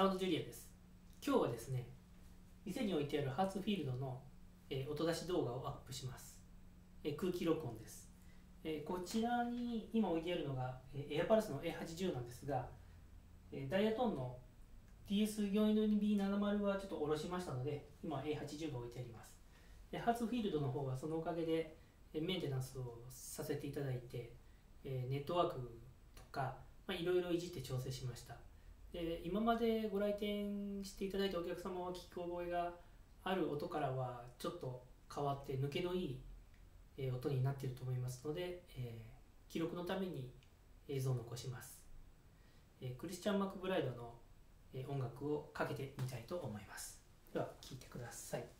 サウンドジュリアです。今日はですね店に置いてあるハーツフィールドの、えー音出し動画をアップします、えー空気録音です、えーこちらに今置いてあるのが、えーエアパルスの A80 なんですが、えーダイヤトンの DS4NB70 はちょっと下ろしましたので今 A80 が置いてあります。でハーツフィールドの方はそのおかげでえメンテナンスをさせていただいて、えネットワークとかまあいろいろいじって調整しました。で今までご来店していただいたお客様は聞き覚えがある音からはちょっと変わって抜けのいい、え音になっていると思いますので、えー記録のために映像を残します、えクリスチャン・マクブライドの、音楽をかけてみたいと思います。では聴いてください。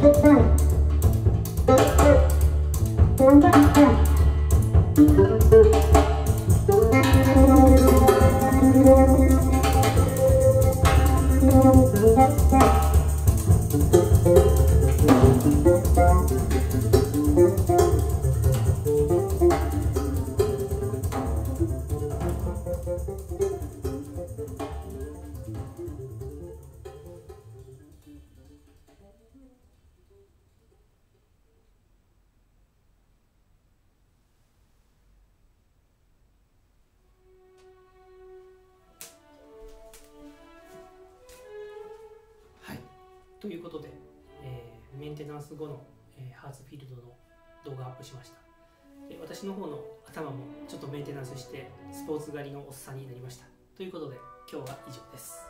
Bye. ということで、えーメンテナンス後の、えハーツフィールドの動画アップしました。で私の方の頭もちょっとメンテナンスしてスポーツ狩りのおっさんになりました。ということで今日は以上です。